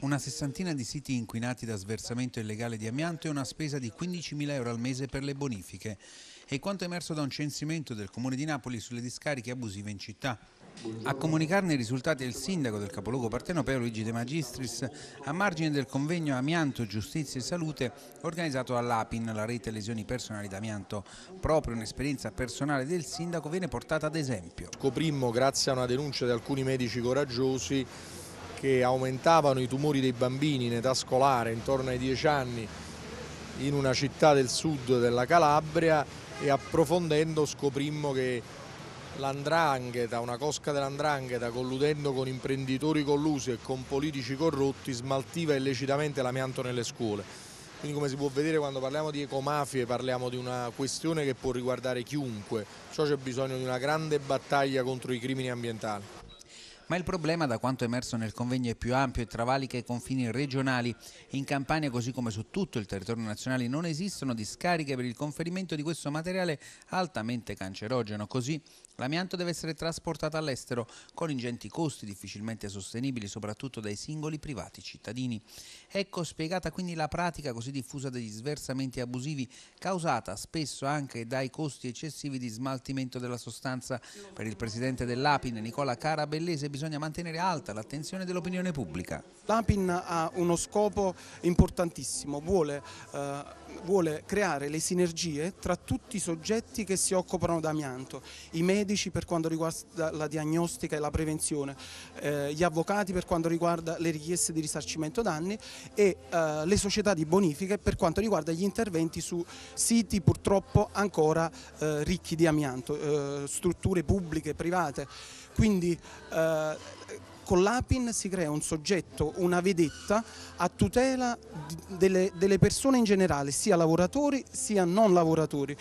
Una sessantina di siti inquinati da sversamento illegale di amianto e una spesa di 15.000 euro al mese per le bonifiche. È quanto emerso da un censimento del Comune di Napoli sulle discariche abusive in città. A comunicarne i risultati è il sindaco del capoluogo partenopeo Luigi De Magistris a margine del convegno Amianto, Giustizia e Salute organizzato all'APIN, la rete lesioni personali d'amianto. Proprio un'esperienza personale del sindaco viene portata ad esempio. Scoprimmo grazie a una denuncia di alcuni medici coraggiosi che aumentavano i tumori dei bambini in età scolare intorno ai 10 anni in una città del sud della Calabria e approfondendo scoprimmo che l'andrangheta, una cosca dell'andrangheta colludendo con imprenditori collusi e con politici corrotti smaltiva illecitamente l'amianto nelle scuole. Quindi come si può vedere quando parliamo di ecomafie parliamo di una questione che può riguardare chiunque, ciò c'è bisogno di una grande battaglia contro i crimini ambientali. Ma il problema, da quanto emerso nel convegno, è più ampio e travalica i confini regionali. In Campania, così come su tutto il territorio nazionale, non esistono discariche per il conferimento di questo materiale altamente cancerogeno. Così l'amianto deve essere trasportato all'estero con ingenti costi difficilmente sostenibili, soprattutto dai singoli privati cittadini. Ecco spiegata quindi la pratica così diffusa degli sversamenti abusivi, causata spesso anche dai costi eccessivi di smaltimento della sostanza. Per il presidente dell'Apin, Nicola Carabellese, bisogna mantenere alta l'attenzione dell'opinione pubblica. L'Apin ha uno scopo importantissimo, vuole, eh, vuole, creare le sinergie tra tutti i soggetti che si occupano d'amianto, i medici per quanto riguarda la diagnostica e la prevenzione, eh, gli avvocati per quanto riguarda le richieste di risarcimento danni e eh, le società di bonifiche per quanto riguarda gli interventi su siti purtroppo ancora eh, ricchi di amianto, eh, strutture pubbliche, private. Quindi eh, con l'APIN si crea un soggetto, una vedetta a tutela delle, delle persone in generale, sia lavoratori sia non lavoratori.